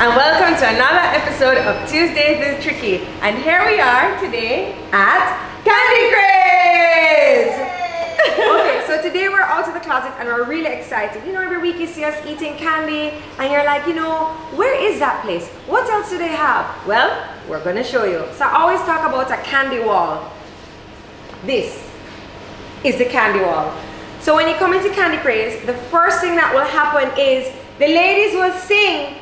and welcome to another episode of Tuesdays is Tricky. And here we are today at Candy Craze! okay, so today we're out of the closet and we're really excited. You know, every week you see us eating candy and you're like, you know, where is that place? What else do they have? Well, we're gonna show you. So I always talk about a candy wall. This is the candy wall. So when you come into Candy Craze, the first thing that will happen is the ladies will sing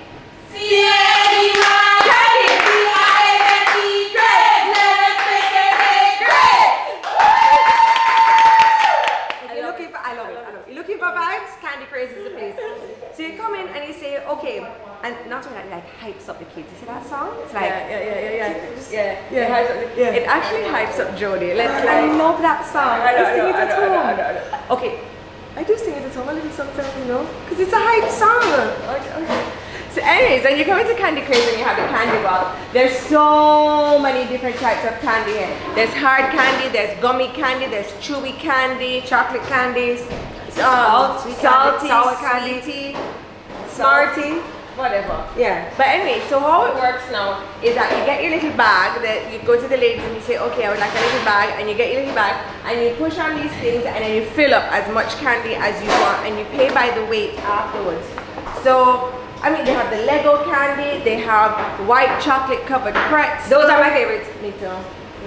okay, and not only that, it like hypes up the kids. You see that song? It's like, Yeah, yeah, yeah, yeah, yeah. Just- Yeah, yeah, It, hypes up, yeah. it actually hypes up Jodi. I love that song. I sing it at I home. I know, I know. Okay, I do sing it at home a little sometimes, you know, because it's a hype song. Okay, okay. So anyways, when you come into Candy Craze and you have the candy ball, there's so many different types of candy here. There's hard candy, there's gummy candy, there's chewy candy, Chocolate candies, um, salt, salty, sour candy, sweetie, smarty. whatever. Yeah. But anyway, so how it works now is that you get your little bag, that you go to the ladies and you say, okay, I would like a little bag, and you get your little bag, and you push on these things, and then you fill up as much candy as you want, and you pay by the weight afterwards. So, I mean, they have the Lego candy, they have white chocolate covered pretzels. Those are my favorites. Me too.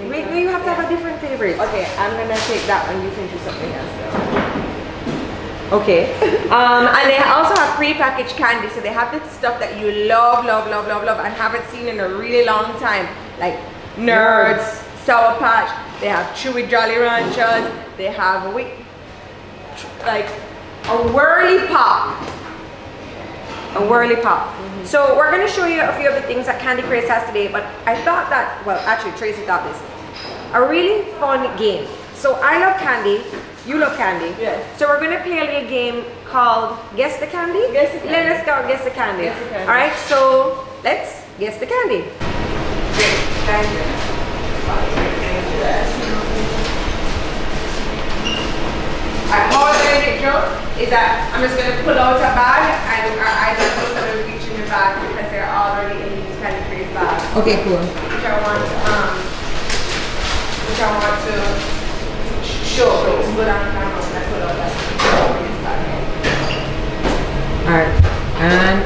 Me too. you have to Yeah. have a different favorite. Okay, I'm gonna take that one, you can do something else. though. Okay. Um, and they also have pre-packaged candy, so they have the stuff that you love, love, love, love, love, and haven't seen in a really long time, like Nerds, Sour Patch. They have Chewy Jolly Ranchers. They have like a whirly pop. A whirly pop. Mm-hmm. So we're gonna show you a few of the things that Candy Craze has today, but I thought that, well actually Traci thought this, a really fun game. So I love candy, you love candy. Yes. So we're gonna play a little game called Guess the Candy? Guess the Candy. Let us go guess the candy. Guess the candy. Alright, so let's guess the candy. Thank you. Alright, how I'm gonna get is that I'm just gonna pull out a bag and are both gonna reach in the bag because they're already in these crazy bags. Okay, cool. which I want um which I want to sh- show it's good on camera when I put all that Alright. And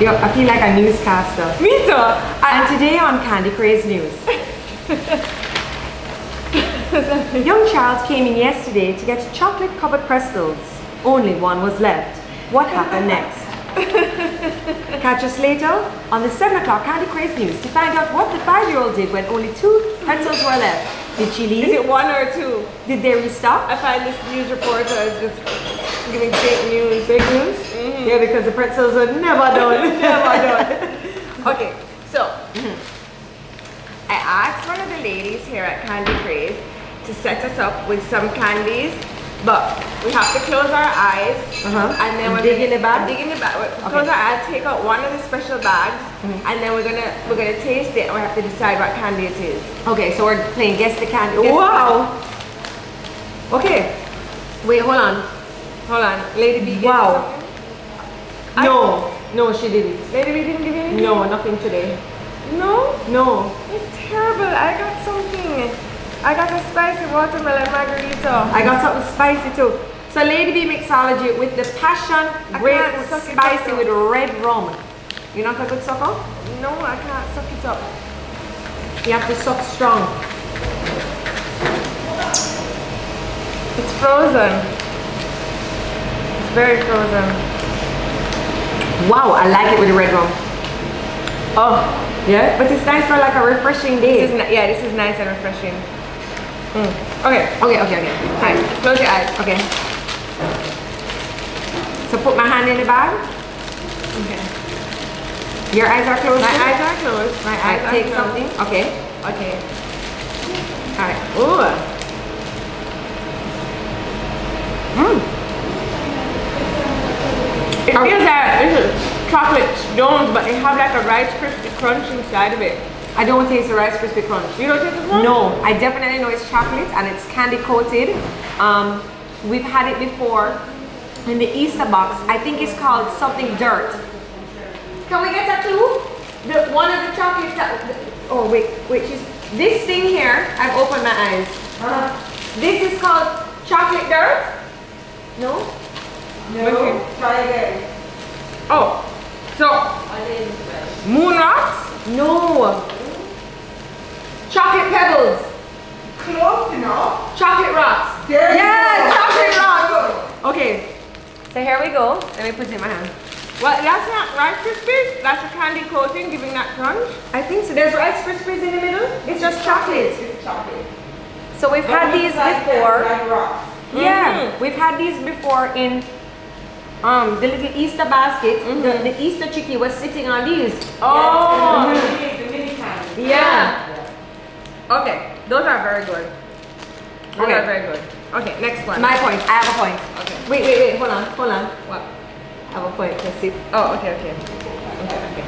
Yo, I feel like a newscaster. Me too. And today on Candy Craze News. A young child came in yesterday to get chocolate covered pretzels. Only one was left. What happened next? Catch us later on the 7 o'clock Candy Craze News to find out what the five year old did when only two pretzels were left. Did she Is leave? it one or two? Did they restock? I find this news reporter is just giving fake news. Fake news? Mm-hmm. Yeah, because the pretzels were never done. never done. Okay, so I asked one of the ladies here at Candy Craze to set us up with some candies, but we have to close our eyes Uh-huh. and then we're dig gonna, in the bag? Dig in the bag. we Close our eyes, take out one of the special bags, Mm-hmm. and then we're gonna we're gonna taste it and we have to decide what candy it is. Okay, so we're playing Guess the Candy. Guess the wow! Okay. Wait, hold on. Hold on, Lady Bee. gave you Wow. No, no, she didn't. Lady Bee didn't give you anything. No, nothing today. No. No. It's terrible. I got something. I got a spicy watermelon margarita. I got something spicy too. So Lady Bee mixology with the passion grapefruit can't spicy with red rum. You're not a good sucker? No, I can't suck it up. You have to suck strong. It's frozen. It's very frozen. Wow, I like it with the red rum. Oh, yeah, but it's nice for like a refreshing day. This is yeah, this is nice and refreshing. Mm. Okay, Okay, okay, okay. alright, close your eyes. Okay. So put my hand in the bag. Okay. Your eyes are closed. My eyes are closed. My eyes take closed. something. Okay. Okay. Alright. Ooh. Mm. It feels like is chocolate stones, but they have like a Rice Krispie crunch inside of it. I don't taste the Rice Krispie Crunch. You don't taste this one? No, I definitely know it's chocolate and it's candy coated. Um, we've had it before in the Easter box. I think it's called something dirt. Can we get a clue? The one of the chocolates that. Oh wait, wait. She's this thing here. I've opened my eyes. Uh-huh. This is called chocolate dirt. No. No. okay. Try again. Oh, so moon rocks? No. Chocolate pebbles. Close enough. Chocolate rocks. There you Yeah, go. chocolate rocks. Okay. So here we go. Let me put it in my hand. Well, that's not Rice Krispies. That's a candy coating giving that crunch. I think so. There's Rice Krispies in the middle. It's just chocolate. It's chocolate. So we've had these Like- before. Like rocks. Mm-hmm. Yeah, we've had these before in um the little Easter basket. The, the Easter chickie was sitting on these. Oh, Yes, the mini- the mini candy. Yeah. okay. Those are very good. Those Okay. are very good. Okay, next one. My point. I have a point. Okay. Wait, wait, wait. Hold on. Hold on. What? I have a point. Let's see. Oh, okay, okay. Okay, okay.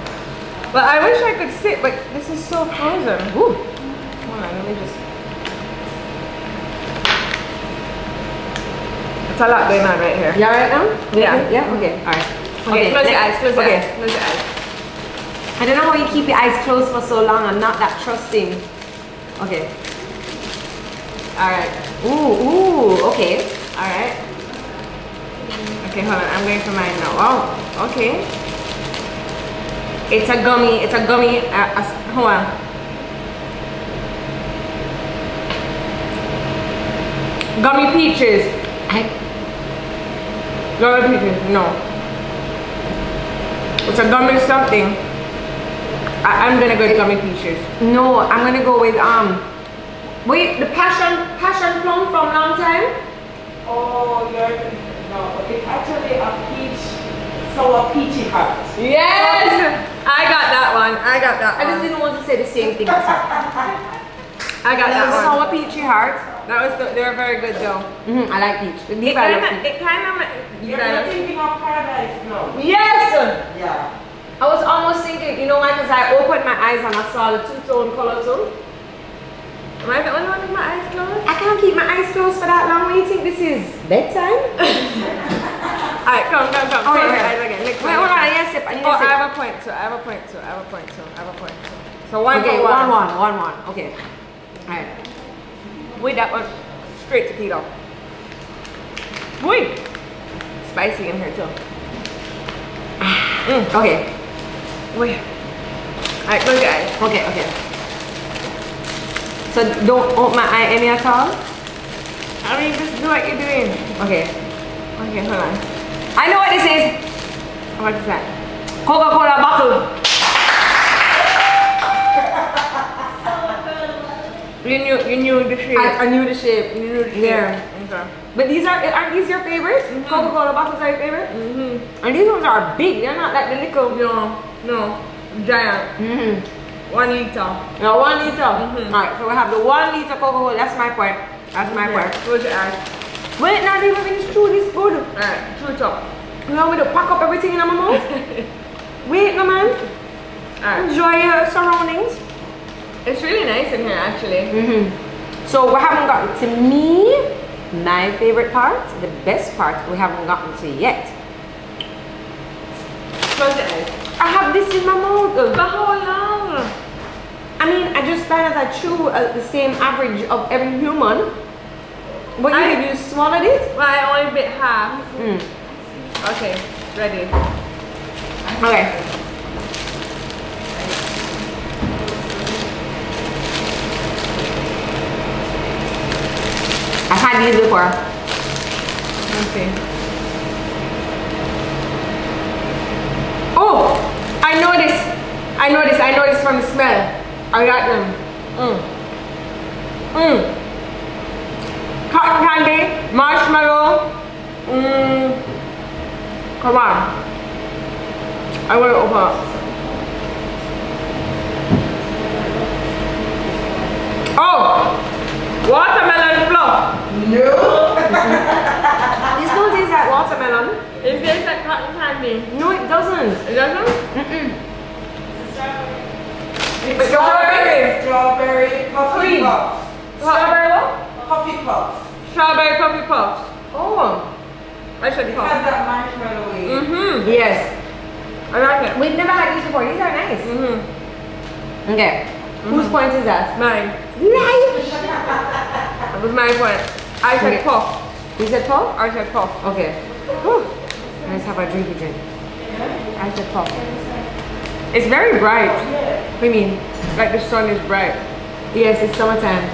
Well, I wish I could sit, but this is so frozen. Ooh. Hold on, let me just. It's a lot going on right here. Yeah, right now? Yeah. Yeah. Okay. All right. Okay, close your eyes, close your okay. eyes, close your eyes. I don't know how you keep your eyes closed for so long. I'm not that trusting. Okay. Alright, Ooh, ooh. Okay. alright. Okay, hold on, I'm going for mine now. Oh, okay. It's a gummy, it's a gummy, uh, uh, hold on. Gummy peaches. I, Gummy peaches, no. It's a gummy something. I, I'm gonna go with gummy peaches. no, I'm gonna go with um. Wait, the passion passion plum from long time. Oh, you're no. It's actually a peach, sour peachy heart. Yes! I got that one. I got that I just didn't want to say the same thing. I got that one. sour peachy heart. That was the, they were very good though. hmm I like peach. The It kind of, it kind of, You're not thinking of paradise, no. Yes. Yeah. I was almost thinking, you know why? Because I opened my eyes and I saw the two-tone color too. Am I the only one with my eyes closed? I can't keep my eyes closed for that long. What do you think this is? Bedtime? Alright, come, come, come. Oh, Close yeah. your eyes again. Next Wait, hold on. I need a sip. I need Oh, a I sip. have a point too. I have a point too. I have a point too. I have a point too. So one okay, for one, one. one, one, one. Okay. Alright. With that one, straight to keto. Wait. Spicy in here too. Mm, okay. Wait. Alright, close your eyes. Okay, okay. So don't open my eye any at all? I mean, just do what you're doing. Okay. Okay, hold on. I know what this is. What is that? Coca-Cola bottle. You knew, you knew the shape. I, I knew the shape. you knew the shape. Yeah. Okay. But these are aren't these your favorites? Coca-Cola bottles are your favorite? Mm-hmm. And these ones are big. They're not like the little. No, no. Giant. Mm-hmm. One liter. Now one liter. Mhm. Alright, so we have the one liter Coca-Cola. That's my part. That's my part. Close your eyes. Wait, not even finish through this food. Alright, chew it up. You want me to pack up everything in my mouth? Wait, no man. Alright. Enjoy your surroundings. It's really nice in here actually. Mm-hmm. So we haven't gotten to me, my favorite part, the best part we haven't gotten to yet. I have this in my mouth. But how long? I mean, I just find as I chew uh, the same average of every human. But you, I- you swallowed it? Well, I only bit half. Mm. Okay, ready. Okay. I've had these before. Let's see. Oh, I know this. I know this. I know this from the smell. I got them. Mmm. Mm. Cotton candy, marshmallow. Mmm. Come on. I want to open up. Oh, watermelon fluff. No. This don't taste like watermelon. It tastes like cotton candy. No, it doesn't. It doesn't? Mm-mm. It's Strawberry. strawberry, strawberry coffee puffs. Strawberry what? Coffee puffs. Strawberry puffy puffs. Oh. I said It puff. has that marshmallow in. Mm-hmm. Yes. I like it. We've never had these before. These are nice. Mm-hmm. Okay. Whose point is that? Mine. Right. That was my point. I said Okay. puff. You said puff? I said puff. Okay. Whew. Let's have a drinky drink. I said puff. It's very bright. What do you mean? Like the sun is bright. Yes, it's summertime.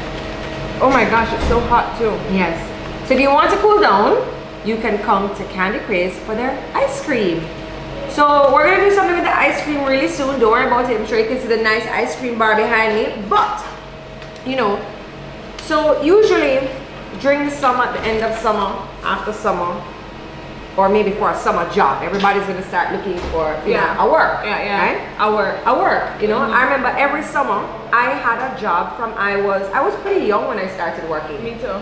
Oh my gosh, it's so hot too. Yes. So if you want to cool down, you can come to Candy Craze for their ice cream. So we're gonna do something with the ice cream really soon. Don't worry about it. I'm sure you can see the nice ice cream bar behind me. But you know, so usually during the summer, at the end of summer, after summer, or maybe for a summer job, everybody's gonna start looking for you Yeah. know, a work. Yeah, yeah. Right? I work. I work, you know. I remember every summer I had a job from I was I was pretty young when I started working. Me too.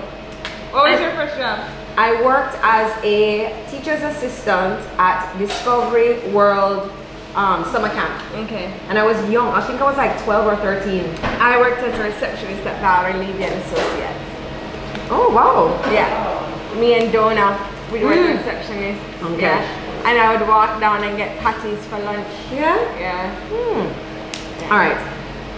What was I- your first job? I worked as a teacher's assistant at Discovery World um, summer camp. Okay. And I was young. I think I was like 12 or 13. I worked as a receptionist at Bauer Levy and Associates. Oh, wow. Yeah. Me and Donna, we were Mm. receptionists. Okay. Yeah. And I would walk down and get patties for lunch. Yeah? Yeah. Hmm. All right.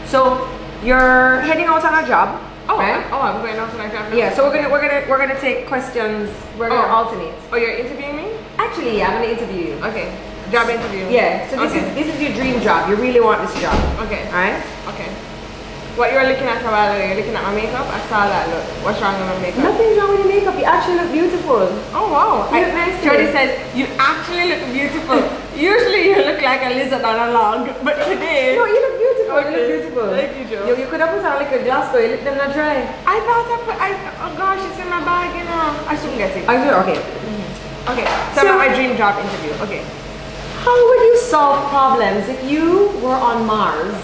So you're heading out on a job. Oh, right? oh, I'm going out on my job. Yeah, so we're gonna we're gonna we're gonna take questions. We're gonna Oh. alternate. Oh, you're interviewing me? Actually, yeah, I'm gonna interview you. Okay. Job interview. Yeah. So this okay. is this is your dream job. You really want this job. Okay. All right. Okay. What you were looking at a while ago, you're looking at my makeup? I saw that look. What's wrong with my makeup? Nothing's wrong with your makeup. You actually look beautiful. Oh wow. You look nice Jodi today. says, you actually look beautiful. Usually you look like a lizard on a log, but today No, you look beautiful. You look beautiful. Thank you, Jo. You, you could have put on like a glass though. You look them not dry. I thought I put I oh gosh, it's in my bag, you know. I shouldn't get it. I do. Okay. Mm-hmm. Okay. So, So- my dream job interview. Okay. How would you solve problems if you were on Mars?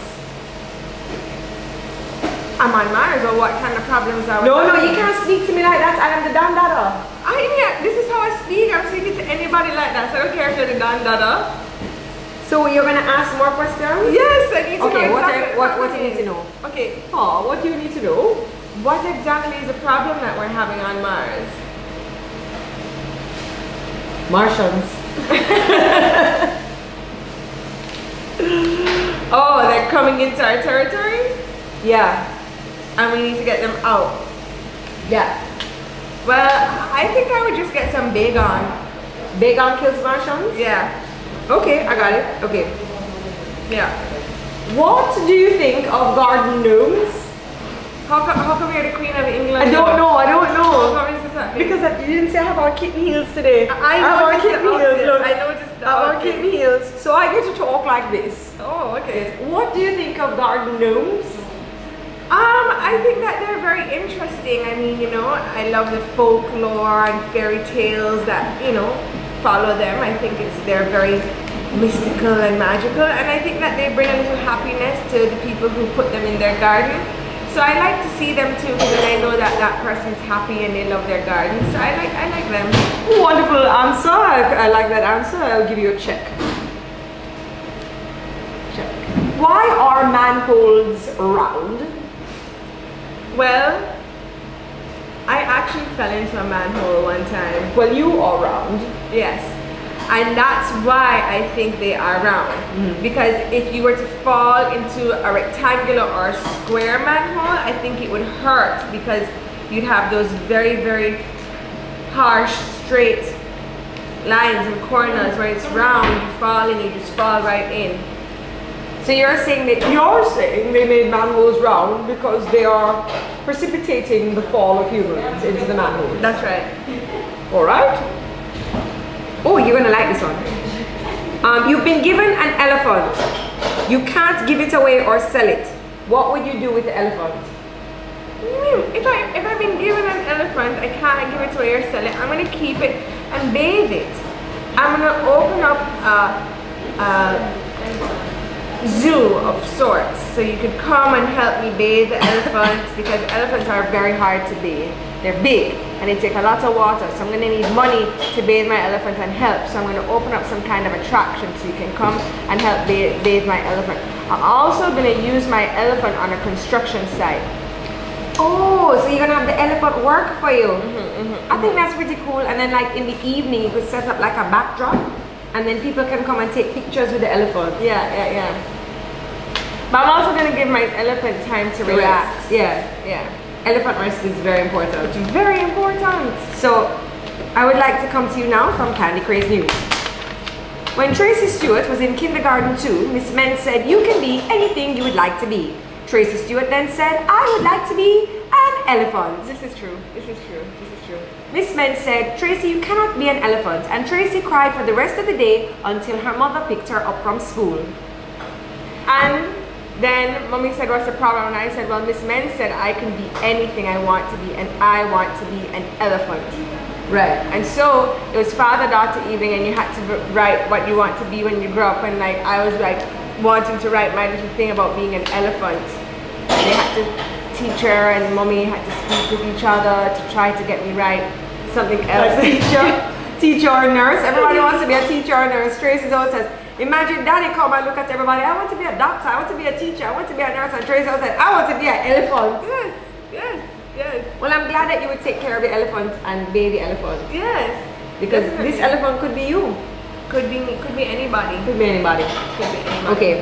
I'm on Mars or what kind of problems are we No, no, you can't speak to me like that. I am the Don Dada. I yeah, this is how I speak. I'm speaking to anybody like that. So I don't care if you're the Don Dada. So you're gonna ask more questions? Yes, I need to Okay, know what exactly I- what- what you need to know? Okay. Oh, what do you need to know? What exactly is the problem that we're having on Mars? Martians. Oh, they're coming into our territory Yeah. And we need to get them out. Yeah. Well, I think I would just get some bacon. Bacon kills Martians? Yeah. Okay, I got it. Okay. Yeah. What do you think of garden gnomes? How come, how come you're the queen of England? I don't know, I don't know. come is this happening? Because I, you didn't say I have our kitten heels today. I have our kitten heels, look. I noticed the I have our kitten heels. So I get to talk like this. Oh, okay. What do you think of garden gnomes? Um, I think that they're very interesting. I mean, you know, I love the folklore and fairy tales that, you know, follow them. I think it's they're very mystical and magical and I think that they bring a little happiness to the people who put them in their garden. So I like to see them too because I know that that person's happy and they love their garden. So I like I like them. Wonderful answer. I, I like that answer. I'll give you a check. Check. Why are manholes round? Well, I actually fell into a manhole one time. Well, you are round. Yes. And that's why I think they are round. Hmm. Because if you were to fall into a rectangular or a square manhole, I think it would hurt because you'd have those very, very harsh, straight lines and corners where it's round, you fall and you just fall right in. So you're saying that you're saying they made manholes round because they are precipitating the fall of humans into the manhole. That's right. All right. Oh, you're gonna like this one. Um, you've been given an elephant. You can't give it away or sell it. What would you do with the elephant? What do you mean? If I if I've been given an elephant, I can't give it away or sell it. I'm gonna keep it and bathe it. I'm gonna open up a, a zoo of sorts, so you could come and help me bathe the elephant because elephants are very hard to bathe. They're big and they take a lot of water, so I'm gonna need money to bathe my elephant and help. So I'm gonna open up some kind of attraction so you can come and help bathe, bathe my elephant. I'm also gonna use my elephant on a construction site. Oh, so you're gonna have the elephant work for you. Mm-hmm. I think that's pretty cool. And then like in the evening, you could set up like a backdrop and then people can come and take pictures with the elephant. Yeah, yeah, yeah. But I'm also gonna give my elephant time to relax. Relax. Yeah. Yeah. Elephant rest is very important. It's very important. So, I would like to come to you now from Candy Craze News. When Traci Stewart was in kindergarten too, Miss Men said, You can be anything you would like to be. Traci Stewart then said, I would like to be an elephant. This is true. This is true. This is true. Miss Men said, Traci, you cannot be an elephant. And Traci cried for the rest of the day until her mother picked her up from school. And then mommy said, What's the problem? And I said, Well, Miss Men said I can be anything I want to be, and I want to be an elephant. Right. And so it was father daughter evening, and you had to write what you want to be when you grow up. And like I was like wanting to write my little thing about being an elephant. And they had to teacher and mommy had to speak with each other to try to get me right. Something else. teacher, teacher or nurse. Everybody wants to be a teacher or nurse. Traci always says, Imagine daddy come and look at everybody. I want to be a doctor. I want to be a teacher. I want to be a nurse. And Traci said, I want to be an elephant. yes, yes, yes, Well, I'm glad that you would take care of the elephant and baby elephant yes. because Definitely. this elephant could be you. could be me, could be anybody. Could be anybody. Could be anybody. Okay.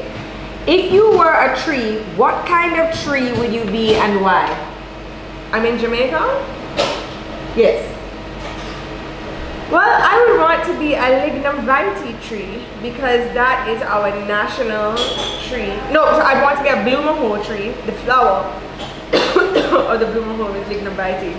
If you were a tree, what kind of tree would you be and why? I'm in Jamaica. Yes. Well, I would want to be a lignum vitae tree because that is our national tree. No, so I'd want to be a blue mahoe tree, the flower, or the blue mahoe is lignum vitae.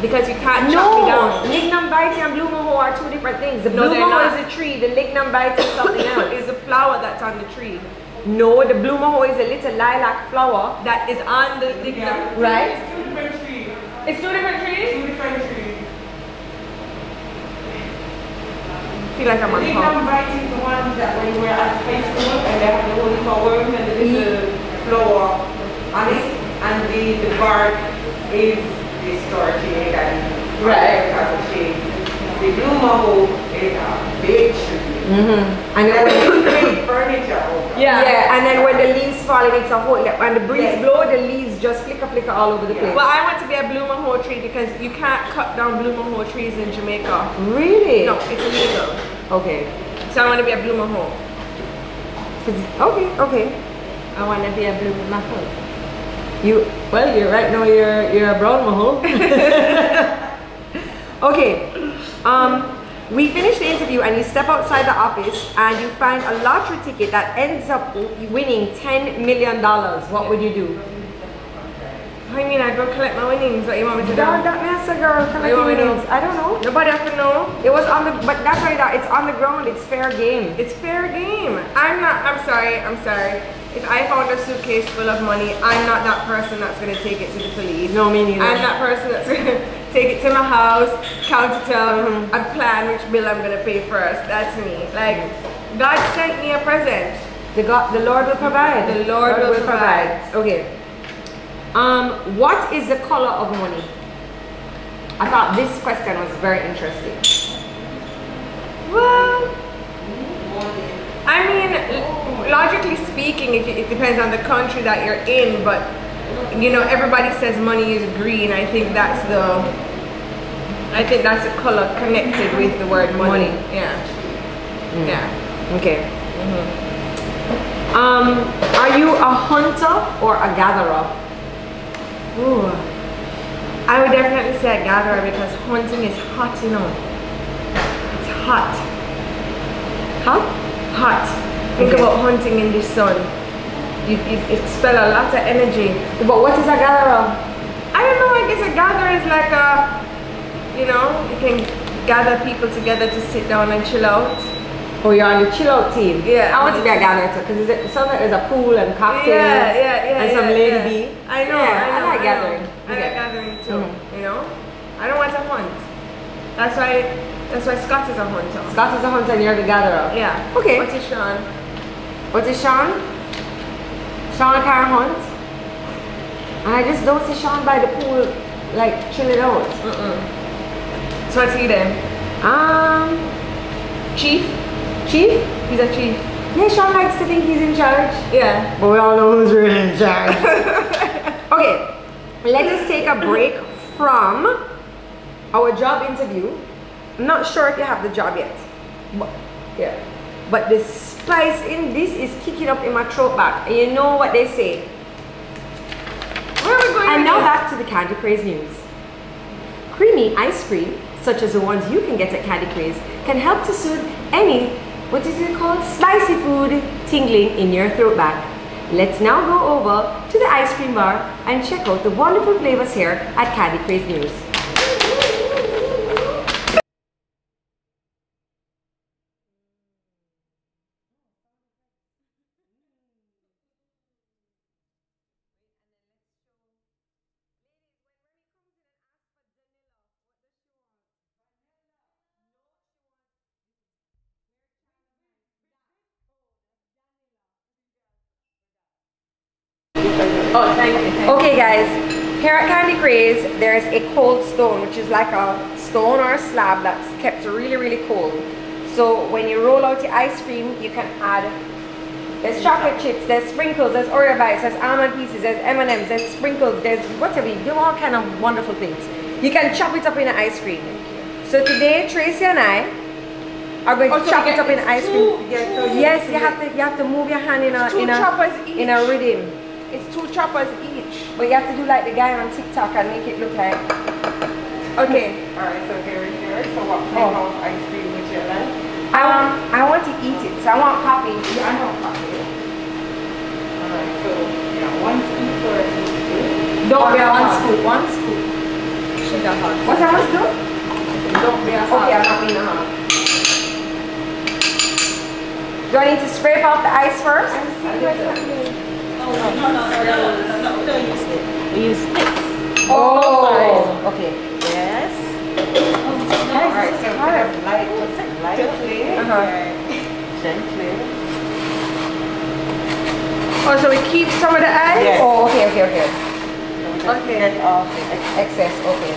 Because you can't chop me No, down. lignum vitae and blue mahoe are two different things. The No, blue they're moho not. is a tree, the lignum vitae is something else. is a flower that's on the tree. no, the blue mahoe is a little lilac flower. That is on the lignum. Right? It's two different trees. It's two different trees? Two different trees. Feel like I'm on The top. lignum vitae is the one that when you were at high school and they have the whole of worms and the little mm. flower on it and the, the bark is distorted and Right. because of shade. The blue mahoe is a big tree. Mm-hmm. And then And when then they made furniture over. yeah. and then when the leaves fall, it makes a hole. And the breeze Yes. blow, the leaves just flicker, flicker all over the place. Well, I want to be a blue mahoe tree because you can't cut down blue mahoe trees in Jamaica. Really? No, it's illegal. Okay. So I want to be a blue mahoe. 'Cause- Okay, okay. I want to be a blue mahoe. You well, you're right now. You're you're a brown maho. okay. Um, we finish the interview and you step outside the office and you find a lottery ticket that ends up winning ten million dollars. What would you do? I mean, I go collect my winnings. What you want me to do? Dog, that mess girl. What you want me to do? I don't know. Nobody have to know. It was on the, but that's why that it's on the ground. It's fair game. It's fair game. I'm not. I'm sorry. I'm sorry. If I found a suitcase full of money, I'm not that person that's gonna take it to the police. No, me neither. I'm that person that's gonna take it to my house, count it up, and plan which bill I'm gonna pay first. That's me. Like, God sent me a present. The God, the Lord will provide. The Lord will provide. Okay. Um, what is the color of money? I thought this question was very interesting. Well, I mean, logically speaking, it depends on the country that you're in, but you know, everybody says money is green. I think that's the, I think that's the color connected with the word money. Money. Yeah, yeah. Okay. Um, are you a hunter or a gatherer? Ooh. I would definitely say a gatherer because hunting is hot, you know. It's hot. Huh? Hot. Think Okay. about hunting in the sun. You, you expel a lot of energy. But what is a gatherer? I don't know, I guess a gather is like a, you know, you can gather people together to sit down and chill out. Oh, you're on the chill out team. Yeah. I want to be a gatherer too, because somewhere there's a pool and cocktails. Yeah, yeah, yeah. And some yeah, lady yeah. bee. I know, Yeah, I know. I like know. gathering. I Okay. like gathering too, Mhm. you know? I don't want to hunt. That's why, that's why Scott is a hunter. Scott is a hunter and you're the gatherer. Yeah. Okay. What is Sean? What is Sean? Sean can hunt. And I just don't see Sean by the pool, like chilling out. Mm-mm. So what's he then? Um, Chief? chief? He's a chief. Yeah, Sean likes to think he's in charge. Yeah. But we all know who's really in charge. okay, let us take a break from our job interview. I'm not sure if you have the job yet. But Yeah. But the spice in this is kicking up in my throat back. And you know what they say. Where are we going And now this? back to the Candy Craze news. Creamy ice cream, such as the ones you can get at Candy Craze, can help to soothe any, what is it called? Spicy food tingling in your throat back. Let's now go over to the ice cream bar and check out the wonderful flavors here at Candy Craze News. Oh, thank you. Thank Okay guys, here at Candy Craze, there's a cold stone, which is like a stone or a slab that's kept really, really cold. So when you roll out your ice cream, you can add, there's chocolate chips, there's sprinkles, there's Oreo bites, there's almond pieces, there's M&Ms, there's sprinkles, there's whatever, you do all kind of wonderful things. You can chop it up in an ice cream. So today, Traci and I are going to Oh, so chop it up in ice two- cream. Yes, so Yes, you have to you have to move your hand in a in a in a rhythm. It's two choppers each. But you have to do like the guy on TikTok and make it look like. Okay. Alright, so here it is. So what Oh. flavor of ice cream would you like? I want I want to eat it, so I want coffee. Yeah, I know coffee. Alright, so yeah, one scoop each scoop. Don't be a One one scoop, one scoop. A hot. What I must do? Don't be a. Okay, I'm not being a hot. Do I need to scrape off the ice first? Oh, okay. Yes. Alright, so just light, just lightly, Uh-huh. gently. Oh, so we keep some of the ice? Yes. Oh, okay, okay, okay. So Okay. Get off excess. Okay.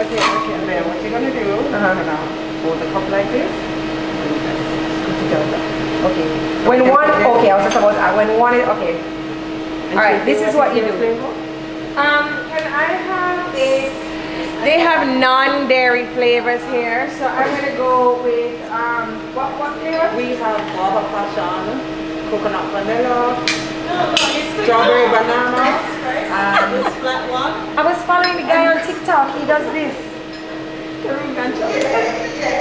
Okay, okay. Then what you're gonna do, Uh-huh. you're gonna hold the cup like this. and just scoop it out. Okay. When one, okay, I was just about to add, when one is, okay. Alright, this is what you your do. Um, can I have a... They have non-dairy flavors here, so I'm gonna go with, um, what, what flavor? We have guava passion, coconut vanilla, strawberry banana, and this flat one. I was following the guy on TikTok, he does this.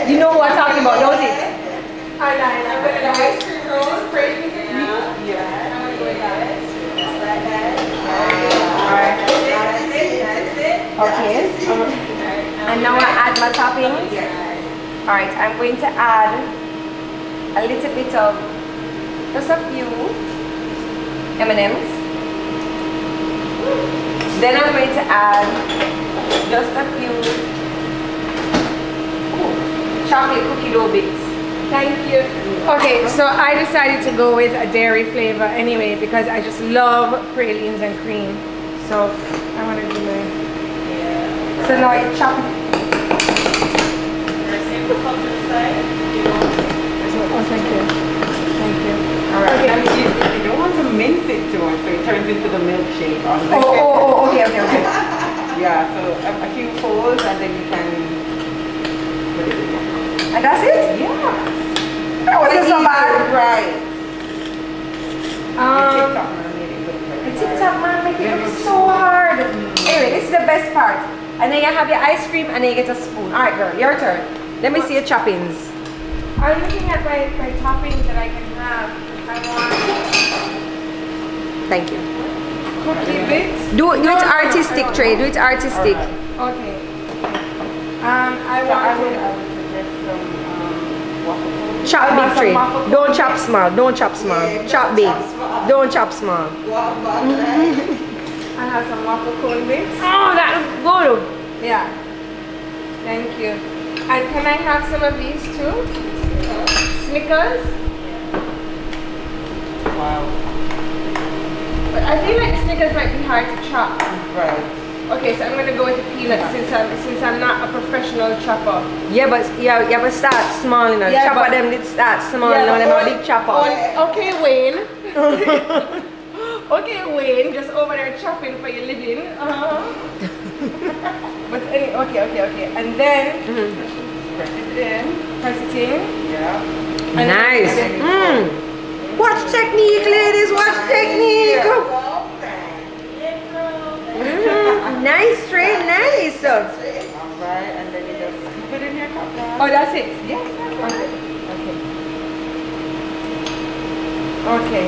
You know who I'm talking about, don't it? I like, I'm go ice cream rolls, with cream. Yeah. I'm go with that. Alright. Okay. And now I add my toppings. Alright, I'm going to add a little bit of, just a few M&Ms. Then I'm going to add just a few chocolate cookie dough bits. Thank you. Okay, so I decided to go with a dairy flavor anyway because I just love pralines and cream. So I want to do my. So now I chop it. Oh, thank you. Thank you. Alright, and you, you don't want to mince it too much, so it turns into the milkshake on the Oh, oh, oh, okay, okay, okay. Yeah, so a, a few folds and then you can put it in your mouth. And that's it? Yeah. That wasn't so bad. Right. Um, Your TikTok man made it look very The. TikTok man make it look so hard. Anyway, this is the best part. And then you have your ice cream and then you get a spoon. Alright girl, your turn. Let me see your choppings. I'm looking at my, my toppings that I can have. I want Thank you. cookie bits. Do, do No, it artistic, I don't Trey. Do it artistic. Alright. Okay. Um, I So I want would. I would suggest some um, waffle cones. Chop big, some Trey. waffle. Don't chop small. Don't chop small. Yeah, Chop don't big. chop small. Don't chop small. I have some waffle cone bits. Oh, that looks good. Yeah. Thank you. And can I have some of these too? Snickers? Wow. But I feel like Snickers might be hard to chop. Right. Okay, so I'm gonna go with the peanuts since I'm since I'm not a professional chopper. Yeah, but yeah, you have to start small, you know. Yeah, chopper them did start small, Yeah, you know, them a big chopper. only- okay, Wayne. okay, Wayne, just over there chopping for your living. Uh-huh. but any, okay, okay, okay. And then Mm. press it in. Press it in. Yeah. And Nice. then- Mm. Watch technique, ladies. Watch technique. Mm, nice, straight, nice. Alright, and then you just put it in your cup. Oh, that's it. Yes, that's Okay. it. Okay. Okay.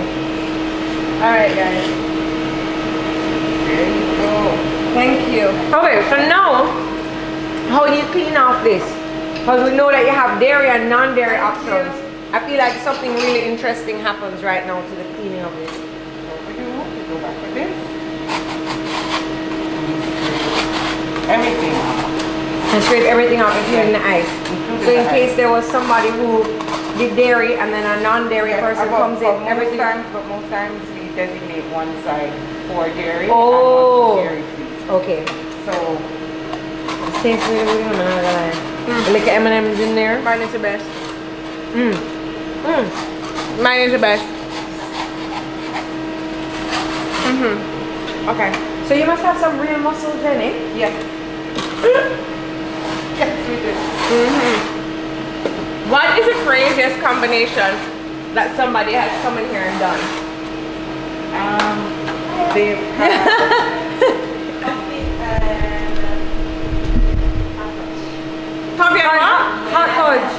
All right, guys. There you go. Thank you. Okay, so now, how do you clean off this? Because we know that you have dairy and non-dairy options. I feel like something really interesting happens right now to the cleaning of this. So what we do, we go back with this. Everything. And scrape everything off, including the ice. Including So in the case ice. there was somebody who did dairy and then a non-dairy Yes, person about- comes in, everything. times, but most times we designate one side for dairy Oh. dairy. Okay. So Tastes really good, I'm not gonna lie. Mm. Like M&M's in there. Mine is the best. Mm. Mm. Mine is the best. Mhm. Okay. So you must have some real muscles in it. yes. Yes, we do. Mhm. What is the craziest combination that somebody has come in here and done? Um, they've Coffee and what? Hot fudge.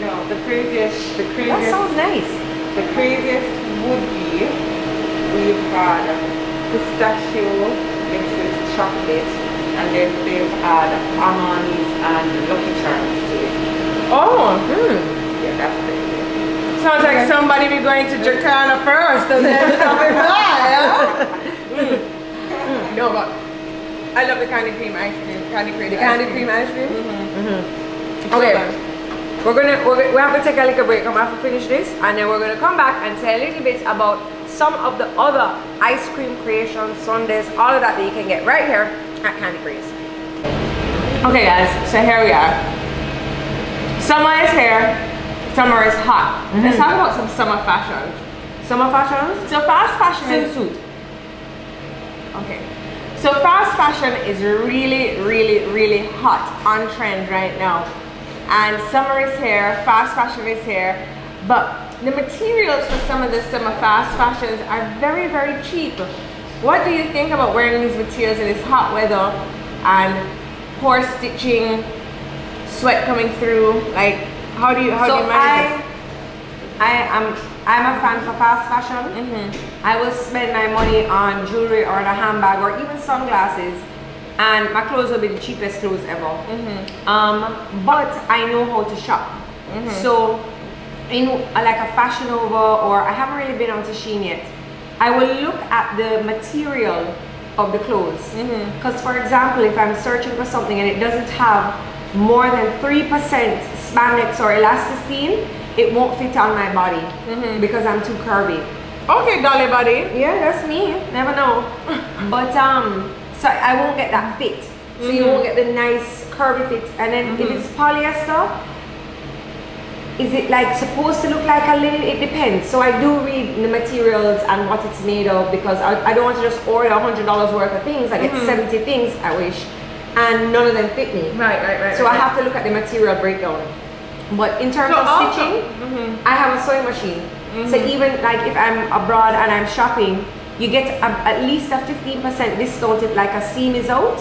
no the craziest the That craziest sounds nice. the craziest would be we've had pistachio chocolate and then they've had almonds and lucky charms to it. Oh, Mm. Yeah, that's crazy. sounds like somebody be going to Jakarta first and then coming by. huh? Mm. No, but I love the candy cream ice cream. Candy cream. The candy cream ice cream. Mm-hmm. Okay. We're gonna we're, gonna- we have to take a little break. I'm gonna have to finish this, and then we're gonna come back and say a little bit about some of the other ice cream creations, sundaes, all of that that you can get right here at Candy Craze. Okay, guys. So here we are. Summer is here. Summer is hot. Mm-hmm. Let's talk about some summer fashions. Summer fashions, So fast fashion is swimsuit. Okay. So fast fashion is really, really, really hot on trend right now. And summer is here, fast fashion is here. But the materials for some of the summer fast fashions are very, very cheap. What do you think about wearing these materials in this hot weather and poor stitching, sweat coming through? Like, how do you how do you manage I, I am I'm a fan for fast fashion. Mm-hmm. I will spend my money on jewelry or a handbag or even sunglasses, and my clothes will be the cheapest clothes ever. Um, but I know how to shop. So, in uh, like a Fashion Nova or I haven't really been on to Shein yet. I will look at the material of the clothes. Because, for example, if I'm searching for something and it doesn't have more than 3% spandex or elasticine, it won't fit on my body because I'm too curvy. Okay, Dolly Buddy. Yeah, that's me. Never know. but um, so I won't get that fit. So you won't get the nice curvy fit. And then if it's polyester, is it like supposed to look like a linen? It depends. So I do read the materials and what it's made of because I, I don't want to just order a hundred dollars worth of things. I get seventy things. I wish, and none of them fit me. Right, right, right. So right. I have to look at the material breakdown. But in terms So of also- stitching, Mhm. I have a sewing machine. So even like if I'm abroad and I'm shopping, you get a, at least a 15% discount if like a seam is out.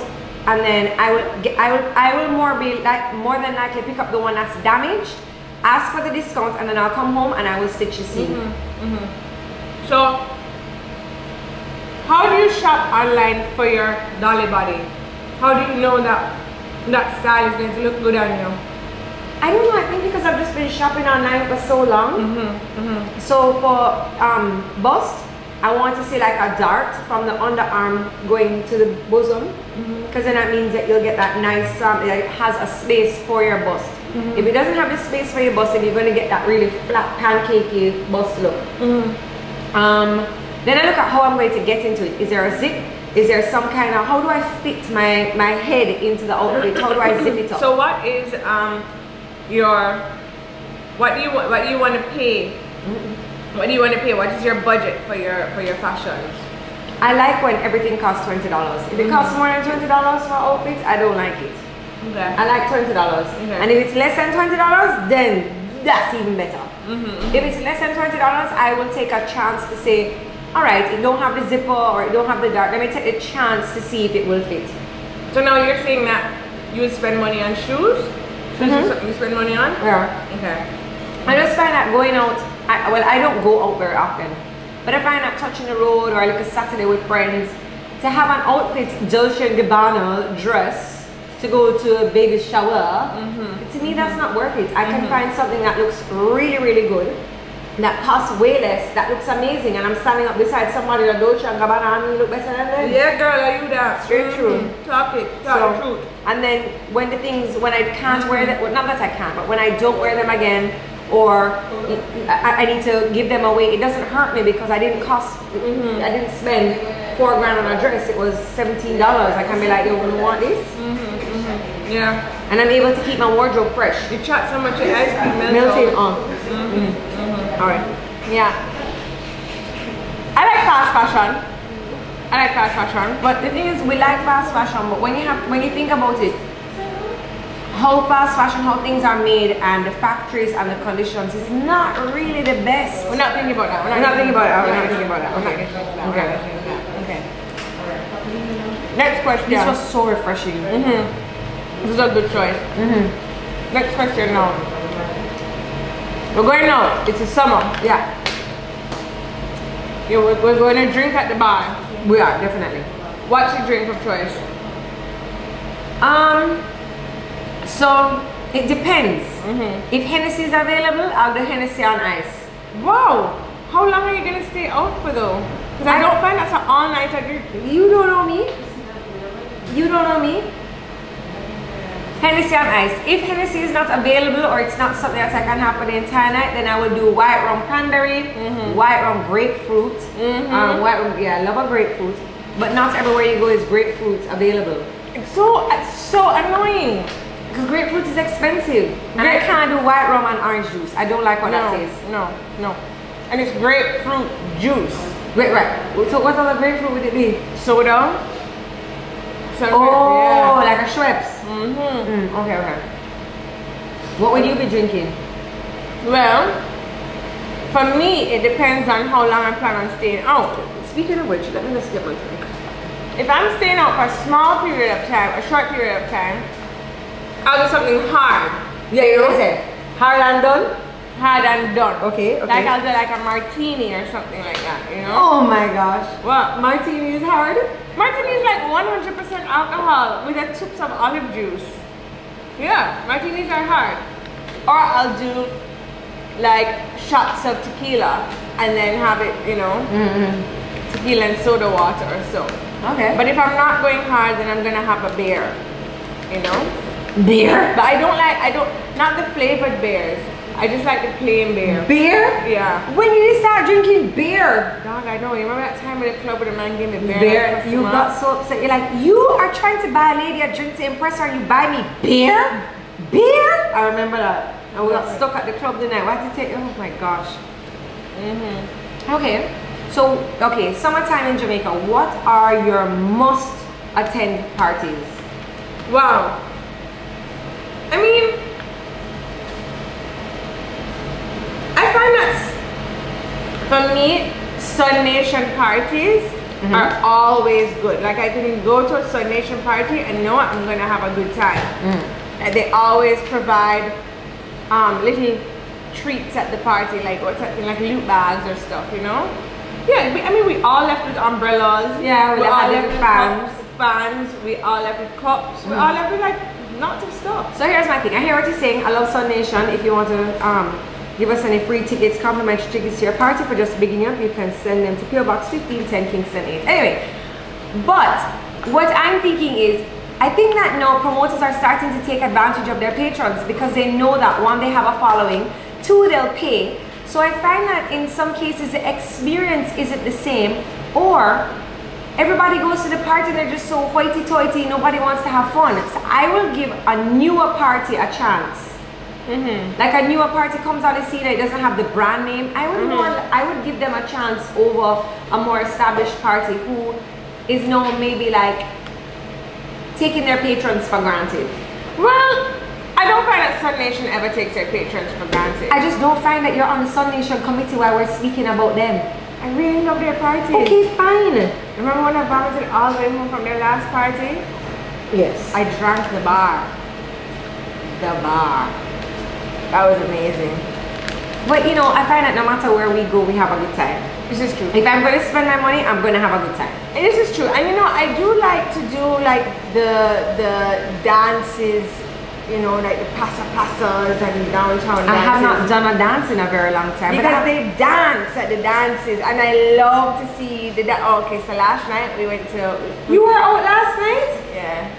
And then I will get, I will I will more be like more than likely pick up the one that's damaged, ask for the discount, and then I'll come home and I will stitch the seam. So, how do you shop online for your dolly body? How do you know that that style is going to look good on you? I don't know. I think because I've just been shopping online for so long. Mm-hmm, So for um, bust, I want to see like a dart from the underarm going to the bosom, because then that means that you'll get that nice, um, it has a space for your bust. If it doesn't have the space for your bust, then you're going to get that really flat, pancakey bust look. Um, then I look at how I'm going to get into it. Is there a zip? Is there some kind of, how do I fit my, my head into the outfit? How do I zip it up? So, what is um your what do you what do you want to pay? What do you want to pay? What is your budget for your for your fashions? I like when everything costs twenty dollars. If it costs more than twenty dollars for outfits, I don't like it. Okay. I like twenty dollars. Okay. And if it's less than twenty dollars, then that's even better. Mm-hmm. If it's less than twenty dollars, I will take a chance to say, all right, it don't have the zipper or it don't have the dart. Let me take a chance to see if it will fit. So now you're saying that you would spend money on shoes? Shoes is Mhm. something you spend money on? Yeah. Okay. I just find that going out, I, well, I don't go out very often, but if I find that touching the road or like a Saturday with friends, to have an outfit, Dolce & Gabbana dress, to go to a baby shower, mm-hmm. to me that's not worth it. I can mm-hmm. find something that looks really, really good, that costs way less, that looks amazing, and I'm standing up beside somebody at Dolce & Gabbana and you look better than them. Yeah, girl, are you that? Straight true. Mhm. Talk it. Talk the truth. and then when the things, when I can't wear mm-hmm. them, well, not that I can't, but when I don't wear them again, or I, I need to give them away, it doesn't hurt me because I didn't cost, I didn't spend four grand on a dress. It was seventeen dollars. I can be like, you yo, you want this? Yeah. And I'm able to keep my wardrobe fresh. You chat so much, ice cream melts Melting out. on. Mm. All right. Yeah. I like fast fashion. I like fast fashion, but the thing is, we like fast fashion. But when you have, when you think about it, how fast fashion, how things are made, and the factories and the conditions is not really the best. We're not thinking about that. We're not thinking about that. We're not thinking about that. We're not Okay. thinking about that. Okay. We're about that. Okay. Next question. This was so refreshing. Mhm. This is a good choice. Mhm. Next question now. We're going out. It's a summer. Yeah, Yeah, we're, we're going to drink at the bar. we are definitely. What's your drink of choice? Um, so it depends. Mhm. If Hennessy is available, I'll do Hennessy on ice. Wow. How long are you going to stay out for though? Because I, I- don't find that's an all-nighter drink. You don't know me. You don't know me. Hennessy on ice. If Hennessy is not available or it's not something that I can have for the entire night, then I will do white rum cranberry, white rum grapefruit. Um, white rum, yeah, I love a grapefruit. But not everywhere you go is grapefruit available. It's so, it's so annoying. Because grapefruit is expensive. And I can't do white rum and orange juice. I don't like what no, that tastes. no, no. And it's grapefruit juice. Wait, right. So what other grapefruit would it be? Soda. Oh, yeah. like a Schweppes. Mm-hmm. Mm, okay, okay. What would you be drinking? Well, for me, it depends on how long I plan on staying out. Speaking of which, let me just get my drink. If I'm staying out for a small period of time, a short period of time, I'll do something hard. Yeah, you know what I said? Hard and done? Hard and done. Okay, okay. Like I'll do like a martini or something like that, you know? Oh my gosh. What? Martini is hard? Martini is like 100% alcohol with a tips of olive juice. Yeah, martinis are hard. Or I'll do like shots of tequila and then have it, you know, Mm-hmm. tequila and soda water or so. Okay. But if I'm not going hard, then I'm gonna have a beer, you know? beer? But I don't like, I don't, not the flavored beers. I just like the plain beer. Beer? Yeah. When did you start drinking beer? Dog, I know. You remember that time at the club where the man gave me beer? Beer, you got so upset. You're like, you are trying to buy a lady a drink to impress her and you buy me beer? Beer? I remember that. And we got stuck at the club the night. Why did you take Oh my gosh. Mm-hmm. Okay. So, okay, summertime in Jamaica. What are your must attend parties? Wow. I mean, find that for me, Sun Nation parties Mm-hmm. are always good. Like I can go to a Sun Nation party and know I'm gonna have a good time. Mm. And they always provide um, little treats at the party, like what's that thing, like loot bags or stuff, you know? Yeah, we, I mean, we all left with umbrellas. Yeah, we all left with fans. fans. We all left with cups. We all left with like lots of stuff. So here's my thing. I hear what you're saying. I love Sun Nation. If you want to um, give us any free tickets, complimentary tickets to your party for just beginning up, you can send them to PO Box 1510 Kingston 8. Anyway, but what I'm thinking is, I think that now promoters are starting to take advantage of their patrons because they know that one, they have a following, two, they'll pay. So I find that in some cases the experience isn't the same, or everybody goes to the party and they're just so hoity-toity, nobody wants to have fun. So I will give a newer party a chance. Mm-hmm. Like a newer party comes on the scene that it doesn't have the brand name, I would mm-hmm. more, I would give them a chance over a more established party who is known maybe like taking their patrons for granted. Well, I don't find that Sun Nation ever takes their patrons for granted. I just don't find that you're on the Sun Nation committee while we're speaking about them. I really love their parties. Okay, fine. Remember when I vomited all the way home from their last party? Yes. I drank the bar. The bar. That was amazing. But you know, I find that no matter where we go, we have a good time. This is true. If I'm going to spend my money, I'm going to have a good time. And this is true. And you know, I do like to do like the the dances, you know, like the pasa pasas and downtown I have not done a dance in a very long time. because they dance at the dances and I love to see the da- oh, okay so last night we went to you were out last night? yeah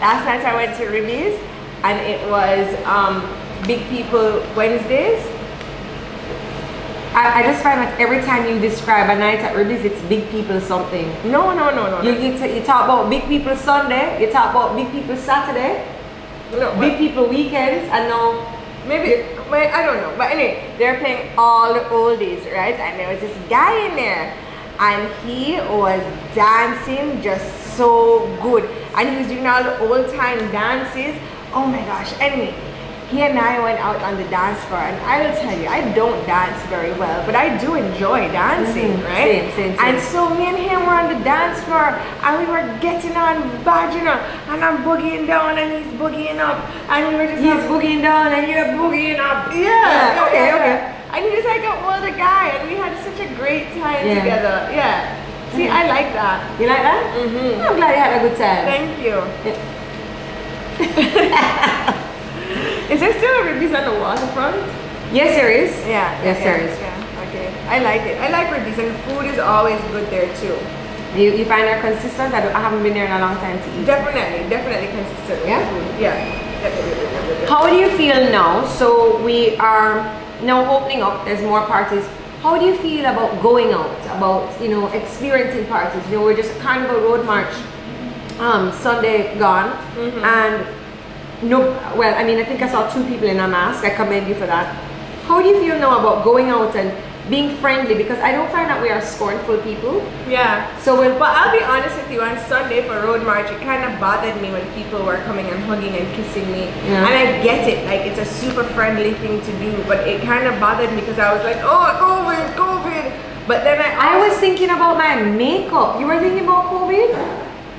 last night I went to Ribby's, and it was um big people Wednesdays. I, I just find that every time you describe a night at Ribby's, it's big people something. no no no no You, no, you, t- you talk about big people Sunday, you talk about big people Saturday, no big people weekends, and now maybe but I don't know. But anyway they're playing all the oldies right? And there was this guy in there and he was dancing just so good. And he was doing all the old time dances. Oh my gosh. Anyway he and I went out on the dance floor and I will tell you I don't dance very well but I do enjoy dancing Mhm. right Same, same, and so me and him were on the dance floor and we were getting on badging up and I'm boogieing down and he's boogieing up and we were just he's boogieing down and you're boogieing up. yeah, Yeah, okay, yeah, okay. And he was like an older guy, and we had such a great time Yeah. together. Yeah. See, I like that. You like that? Mm-hmm. I'm glad you had a good time. Thank you. Is there still a Ribby's on the waterfront? Yes, there is. Yeah. Yes, okay, there is. Yeah. Okay. I like it. I like Ribby's, and the food is always good there too. You, you find her consistent? I, I haven't been there in a long time to eat. Definitely, definitely consistent. Yeah? food. Yeah. How do you feel now? So we are now opening up. There's more parties. How do you feel about going out? About you know experiencing parties? You know we're just Carnival Road March, um, Sunday gone, and no. Well, I mean I think I saw two people in a mask. I commend you for that. How do you feel now about going out and being friendly? Because I don't find that we are scornful people. Yeah. So we'll. But I'll be honest with you, on Sunday for Road March, it kind of bothered me when people were coming and hugging and kissing me. Yeah. And I get it, like it's a super friendly thing to do, but it kind of bothered me because I was like, oh, COVID, COVID. But then I, I was thinking about my makeup. You were thinking about COVID?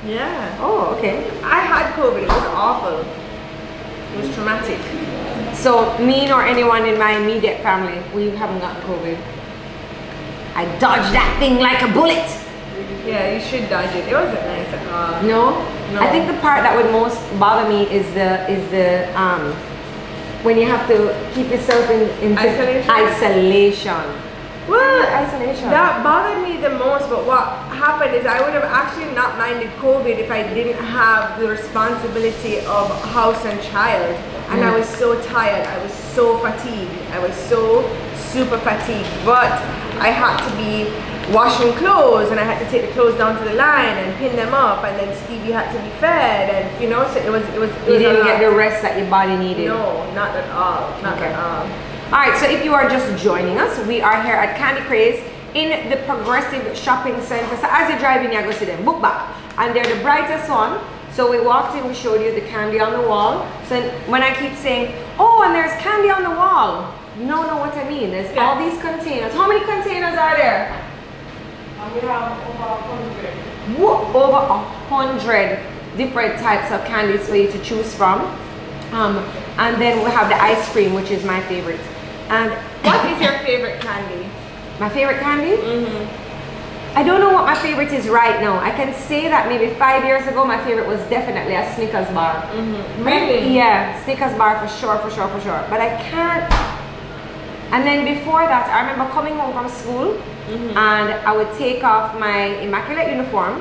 yeah, Oh, okay. I had COVID. It was awful. It was traumatic. So me nor anyone in my immediate family, we haven't gotten COVID. I dodged that thing like a bullet. Yeah, you should dodge it. It wasn't nice at all. No? No. I think the part that would most bother me is the is the um when you have to keep yourself in, in Isolation? isolation. Well, Isolation. That bothered me the most, but what happened is I would have actually not minded COVID if I didn't have the responsibility of house and child. And I Mm. was so tired, I was so fatigued, I was so super fatigued. But I had to be washing clothes and I had to take the clothes down to the line and pin them up and then Stevie had to be fed and you know, so it was it was it you was didn't get the rest that your body needed. No, not at all. Not Okay. at all. All right, so if you are just joining us, we are here at Candy Craze in the Progressive Shopping Center. So as you're driving, you go see them, book back. And they're the brightest one. So we walked in, we showed you the candy on the wall. So when I keep saying, oh, and there's candy on the wall, you don't know what I mean. There's Yeah. all these containers. How many containers are there? And we have over a hundred. Wo- over a hundred different types of candies for you to choose from. Um, and then we have the ice cream, which is my favorite. And What is your favorite candy? my favorite candy? Mm-hmm. I don't know what my favorite is right now. I can say that maybe five years ago, my favorite was definitely a Snickers bar. Mhm. Really? Yeah, Snickers bar for sure, for sure, for sure. But I can't. And then before that, I remember coming home from school and I would take off my immaculate uniform.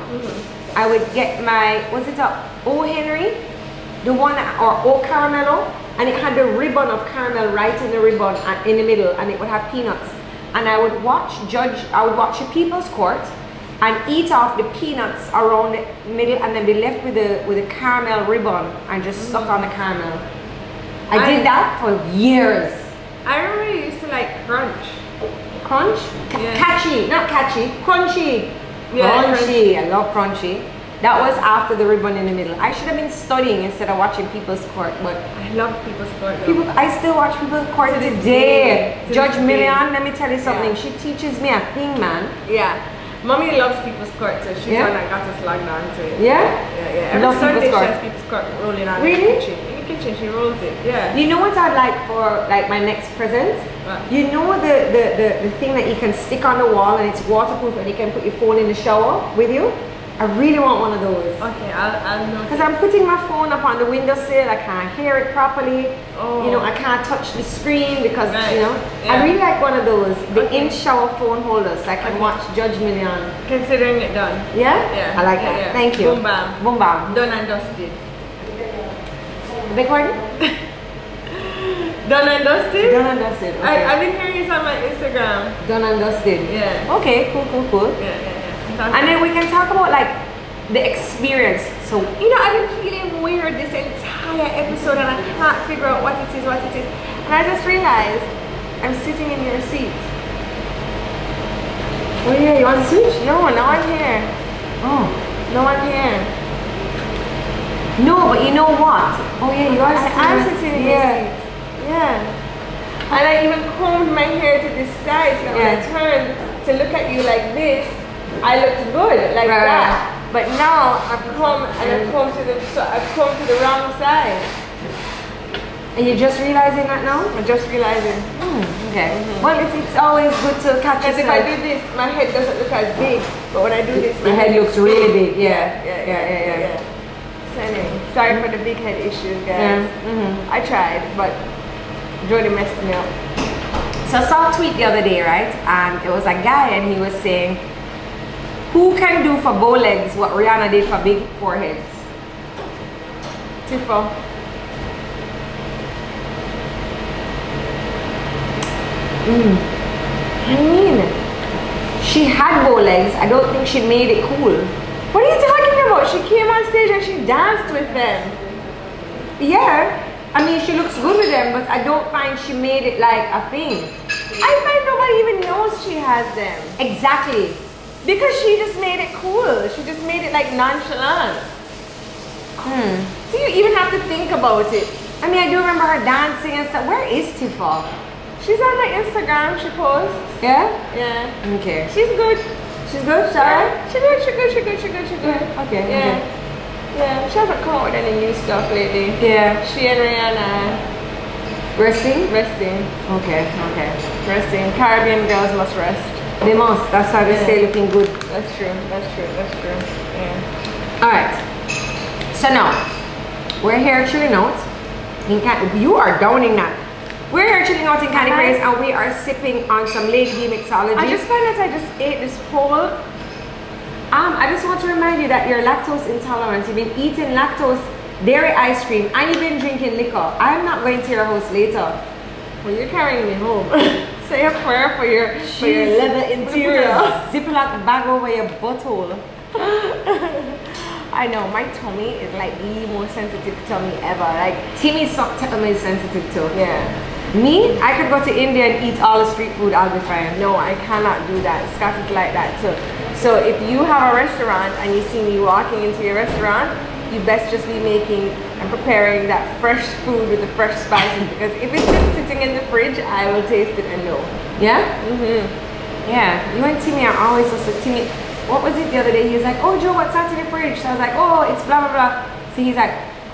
I would get my, was it a O Henry? The one, or O Caramello? And it had the ribbon of caramel right in the ribbon and in the middle and it would have peanuts. And I would watch Judge, I would watch the People's Court and eat off the peanuts around the middle and then be left with the with the caramel ribbon and just suck on the caramel. I, I- did that for years. I remember you used to like crunch. Crunch? Ca- Yeah. Catchy, not catchy, crunchy. Yeah, crunchy. I love crunchy. That was after the ribbon in the middle. I should have been studying instead of watching people's court, but I love people's court though. people, I still watch people's court To today. day. To Judge. Milian, let me tell you something. Yeah. She teaches me a thing, man. Yeah. Mommy loves people's court, so she's Yeah? one that got us logged on to it. Yeah? Yeah, yeah. Every Love Sunday People's she has people's court rolling on in Really? the kitchen. In the kitchen, she rolls it. Yeah. You know what I'd like for like my next present? What? You know the, the, the, the thing that you can stick on the wall and it's waterproof and you can put your phone in the shower with you? I really want one of those. Okay, I'll, I'll know. Because I'm putting my phone up on the windowsill, I can't hear it properly. Oh. You know, I oh. can't touch the screen because, Right. you know, Yeah. I really like one of those, the Okay. in shower phone holders. so I can Okay. watch Judge Milian. Considering it done. Yeah? Yeah. I like Yeah, that. yeah. Thank you. Boom bam. Boom bam. Done and dusted. Beg pardon? Done and dusted? Done and dusted. Okay. I, I've been hearing it on my Instagram. Done and dusted. Yeah. Okay, cool, cool, cool. Yeah, yeah. And then we can talk about like the experience. So You know, I've been feeling weird this entire episode and I can't figure out what it is, what it is. And I just realized I'm sitting in your seat. Oh yeah, you want to switch? No, no one here. Oh. No one here. No, but you know what? Oh yeah, you are I sitting. am sitting in your yeah. seat. Yeah. And I even combed my hair to this side so that when I turned to look at you like this, I looked good, like Right, that. But now I've come and I've come to the so I've come to the wrong side. And you're just realizing that now? I'm just realizing. Hmm, okay. Well, it's, it's always good to catch Because if I do this, my head doesn't look as big. But when I do this, my Your head looks really big. Yeah. Yeah, yeah, yeah, yeah. So anyway, sorry for the big head issues, Yeah. guys. mhm. I tried, but Jodi messed me up. So I saw a tweet the other day, right? And it was a guy and he was saying, who can do for bow legs what Rihanna did for big foreheads? Tifa. Hmm. I mean, she had bow legs. I don't think she made it cool. What are you talking about? She came on stage and she danced with them. Yeah, I mean, she looks good with them, but I don't find she made it like a thing. I find nobody even knows she has them. Exactly. Because she just made it cool. She just made it like nonchalant. Hmm. So you even have to think about it. I mean, I do remember her dancing and stuff. Where is Tifa? She's on my Instagram, she posts. Yeah? Yeah. Okay. She's good. She's good, Yeah. Sarah? She good, she's good, she's good, she's good, she good. Okay, Yeah. okay. Yeah. She hasn't come out with any new stuff lately. Yeah. She and Rihanna Resting? resting. Okay, okay. Resting. Caribbean girls must rest. They must. That's how they Yeah. stay looking good. That's true. That's true. That's true. Yeah. All right. So now, we're here chilling out. In Can- you are downing that. We're here chilling out in Candy. Craze and we are sipping on some Lady mixology. I just found out I just ate this whole. Um, I just want to remind you that you're lactose intolerant. You've been eating lactose dairy ice cream and you've been drinking liquor. I'm not going to your house later. Well, you're carrying me home. Say a prayer for your for your leather interior. Ziploc bag over your butthole. I know my tummy is like the most sensitive tummy ever. Like Timmy sock tummy is sensitive too. yeah. Me, I could go to India and eat all the street food. I'll be fine. No, I cannot do that. Scott is like that too. So if you have a restaurant and you see me walking into your restaurant, you best just be making and preparing that fresh food with the fresh spices because if it's just sitting in the fridge, I will taste it and know. Yeah? Mm-hmm. Yeah. You and Timmy are always so so Timmy. What was it the other day? He was like, "Oh, Joe, what's that in the fridge?" So I was like, "Oh, it's blah blah blah." So he's like,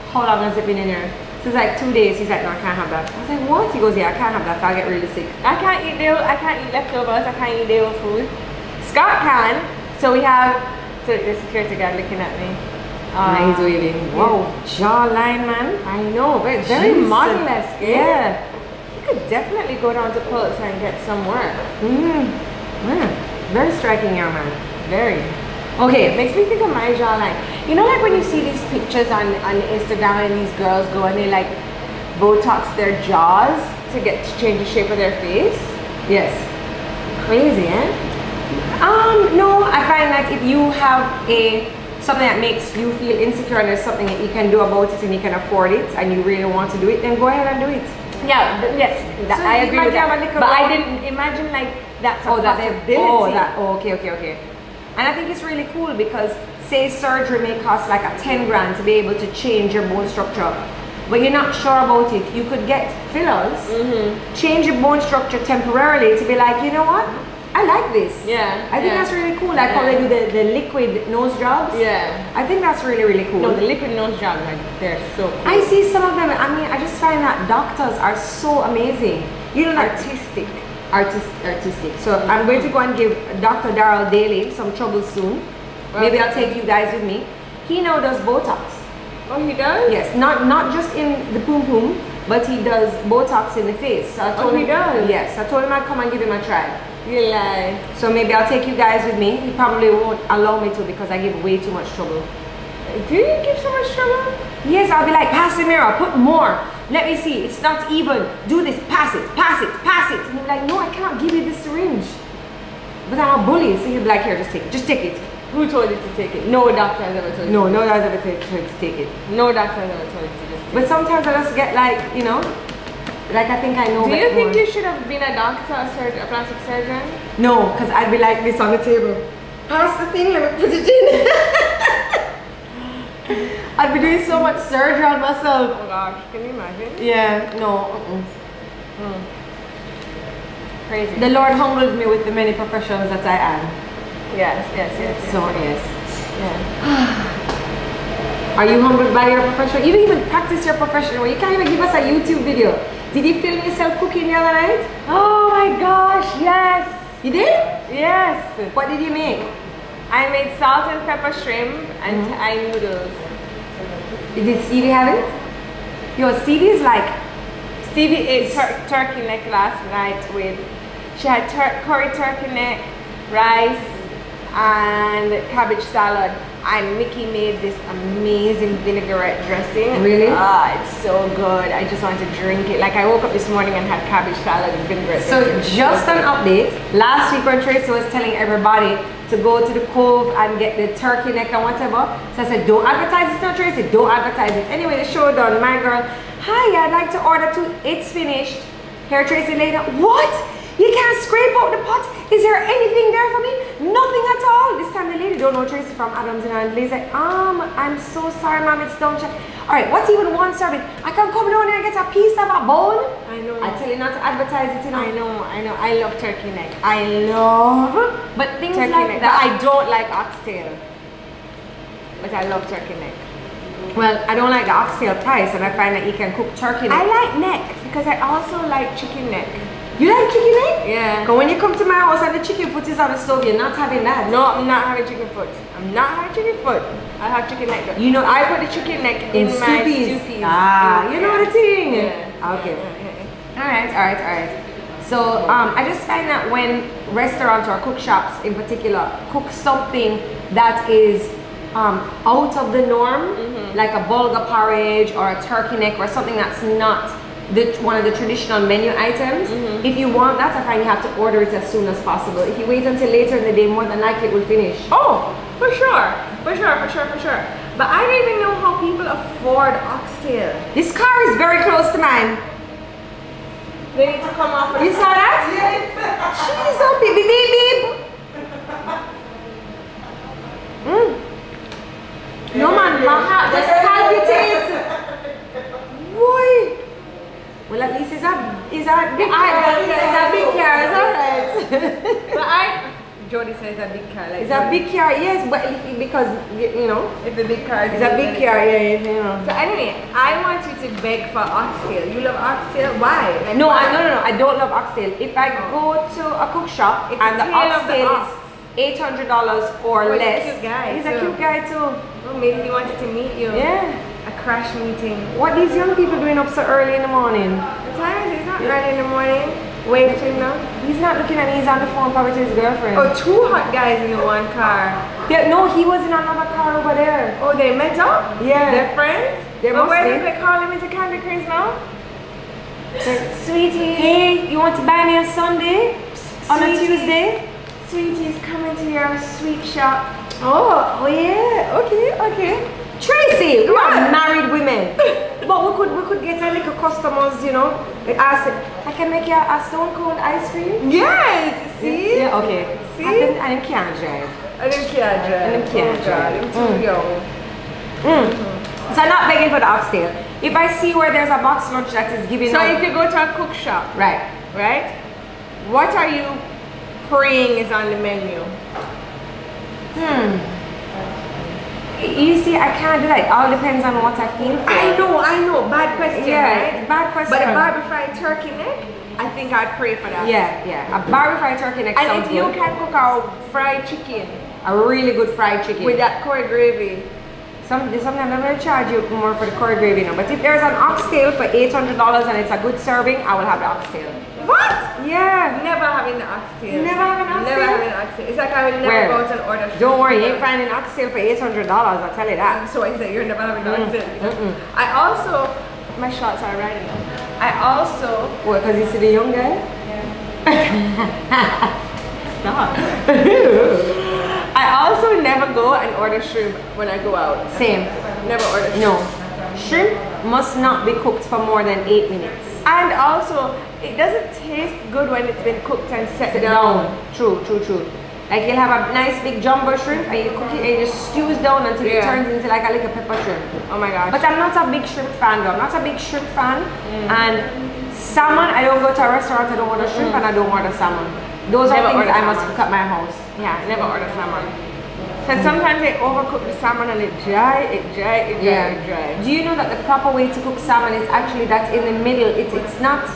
"How long has it been in there?" So it's like two days. He's like, "No, I can't have that." I was like, "What?" He goes, "Yeah, I can't have that. So I'll get really sick." I can't eat day. I can't eat leftovers. I can't eat day old food. Scott can. So we have. So the security guard looking at me. And he's Uh, waving. Whoa, jawline, man. I know, but very model-esque. eh? Yeah. You could definitely go down to Pulitzer and get some work. Mm. Mm. Very striking young man. Very. Okay, it makes me think of my jawline. You know, like when you see these pictures on, on Instagram and these girls go and they like Botox their jaws to get to change the shape of their face? Yes. Crazy, eh? Um, no, I find that if you have a something that makes you feel insecure and there's something that you can do about it and you can afford it and you really want to do it, then go ahead and do it. Yeah, th- yes, that, So I agree with that. But I didn't imagine like that's a Oh, that possibility. oh, that, oh, okay, okay, okay. And I think it's really cool because say surgery may cost like a 10 grand to be able to change your bone structure. But you're not sure about it. You could get fillers, Mm-hmm. change your bone structure temporarily to be like, you know what? I like this. Yeah, I think yeah. that's really cool. Like how they do the, the liquid nose jobs. Yeah. I think that's really, really cool. No, the liquid nose job, like they're so cool. I see some of them. I mean, I just find that doctors are so amazing. You know, like artistic. artist, artistic. So I'm going to go and give Dr. Darrell Daly some trouble soon. Maybe I'll take you guys with me. He now does Botox. Oh, he does? Yes, not not just in the poom poom, but he does Botox in the face. So I Oh, told he him, does? Yes, I told him I'd come and give him a try. You lie. So maybe I'll take you guys with me. He probably won't allow me to because I give way too much trouble. Do you give so much trouble? Yes, I'll be like, pass the mirror, put more. Let me see, it's not even. Do this, pass it, pass it, pass it. And he'll be like, no, I cannot give you this syringe. But I'm a bully, so he'll be like, here, just take it, just take it. Who told you to take it? No doctor has ever told you. No, no one's ever t- tried to take it. No doctor has ever told you to just take it. But sometimes I just get like, you know, like I think I know. Do you think more. you should have been a doctor, a, surgeon, a plastic surgeon? No, because I'd be like this on the table. Pass the thing, let me put it in. I'd be doing so much surgery on myself. Oh gosh, can you imagine? Yeah, no. uh-uh. Hmm. Crazy. The Lord humbled me with the many professions that I am. yes, yes, yes. yes. So yes. yeah. Are you humbled by your profession? You didn't even practice your profession. Well, you can't even give us a YouTube video. Did you film yourself cooking the other night? Oh my gosh, yes. You did? Yes. What did you make? I made salt and pepper shrimp and Mm-hmm. Thai noodles. Did Stevie have it? Yo, Stevie is like, Stevie ate tur- turkey neck last night with, she had tur- curry turkey neck, rice, and cabbage salad. And Mickey made this amazing vinaigrette dressing. Really? Ah, it's so good. I just want to drink it. Like I woke up this morning and had cabbage salad and vinaigrette so dressing. just an update. Last week when Traci was telling everybody to go to the cove and get the turkey neck and whatever. So I said, don't advertise it on Traci, don't advertise it. Anyway, the show done. My girl, hi, I'd like to order two. It's finished. Here Traci later, what? You can't scrape out the pot? Is there anything there for me? Nothing at all. This time the lady don't know Traci from Adams and lady's like, um, I'm so sorry, ma'am, it's done. Check. All right, what's even one serving? I can come down here and get a piece of a bone. I know. I tell you not to advertise it, you know. I know, I know. I love turkey neck. I love But things turkey like neck. that. I don't like oxtail. But I love turkey neck. well, I don't like the oxtail price, and I find that you can cook turkey. Neck. I like neck because I also like chicken neck. You like chicken neck? Yeah. But when you come to my house and the chicken foot is on the stove, you're not having that. No, I'm not having chicken foot. I'm not having chicken foot. I have chicken neck. though. You know- I put the chicken neck in, In my. Ah, you know the thing. Yeah. Okay. Yeah, yeah, yeah. All right, all right, all right. So um, I just find that when restaurants or cook shops in particular cook something that is um, out of the norm, like a bulgur porridge or a turkey neck or something that's not the, one of the traditional menu items, if you want that, I find you have to order it as soon as possible. If you wait until later in the day, more than likely it will finish. Oh, for sure. For sure, for sure, for sure. But I don't even know how people afford oxtail. This car is very close to mine. They need to come off You saw that? Jeez, oh, beep, beep, beep, beep. Mm. No man, my heart just palpitates. Boy. Well, at least it's a, it's a big car. It's a big car, it's alright. But I, Jodi says a big car. Like It's a big car, yes, but if, because, you know, If a big car is it's a big car, yeah, you know. So anyway, I want you to beg for oxtail. You love oxtail? Why? Like, No, why? I, no, no, no, I don't love oxtail. If I oh. go to a cook shop It's and the the tail the oxtail ox. is eight hundred dollars or Oh, he's a less, cute guy, he's a cute guy too. Well, maybe he wanted to meet you. Yeah. Crash meeting. What these young people doing up so early in the morning? The time is it's not early in the morning. To him now. He's not looking at me. He's on the phone probably to his girlfriend. Oh, two hot guys in the one car. Yeah, no, he was in another car over there. Oh, they met up? Yeah. They're friends? They but where did they call him into Candy Craze now? Sweeties. Hey, you want to buy me a Sunday on a Tuesday? Sweeties, come into your sweet shop. Oh, oh yeah. Okay, okay. Traci, we are married women, but we could we could get a little customers, you know. I said, I can make you a stone cold ice cream. Yes! See? Yeah, okay. See? And then, and can't drive. I didn't care, I care, Oh, God, I'm too Mm. young. Mm. So I'm not begging for the oxtail. If I see where there's a box lunch that is giving So out- if you go to a cook shop, right. right? What are you praying is on the menu? Hmm. You see, I can't do that. It all depends on what I feel for. I know, I know. Bad question, Yeah, right? bad question. But a barbecue fried turkey neck, I think I'd pray for that. Yeah, yeah. A barbecue fried turkey neck And if you good. can cook a fried chicken a really good fried chicken. with that curry gravy, Some, sometimes I'm going to charge you more for the curry gravy now. But if there's an oxtail for $800 and it's a good serving, I will have the oxtail. What? Yeah. Never having the oxtail. Never having oxtail? Never having the oxtail. It's like I will never Where? go out and order. shrimp Don't worry, you ain't finding oxtail for $800, I'll tell you that. So I say you're never having Mm, oxtail. mm-mm. I also, my shots are riding now. I also, What, because you see the young guy? Yeah. Stop. I also never go and order shrimp when I go out. Same. Never order shrimp. No. Shrimp must not be cooked for more than 8 minutes. And also, it doesn't taste good when it's been cooked and set down. down. True, true, true. Like you'll have a nice big jumbo shrimp and you cook it and it just stews down until it turns into like a little pepper shrimp. Oh my gosh. But I'm not a big shrimp fan though. I'm not a big shrimp fan. Mm. And salmon, I don't go to a restaurant, I don't order shrimp and I don't order salmon. Those Mm. Never are things I must cook at my house. yeah, never order salmon. Because sometimes they overcook the salmon and it dry, it dry, it dry, it dry. Do you know that the proper way to cook salmon is actually that in the middle? It's it's not